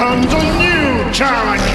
comes a new challenger!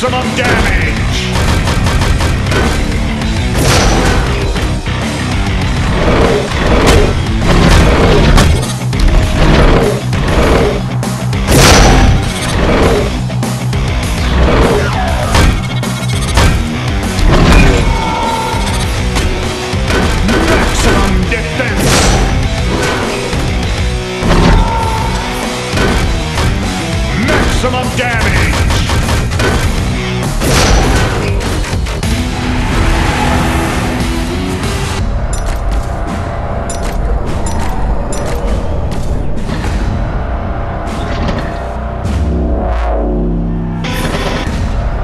maximum damage!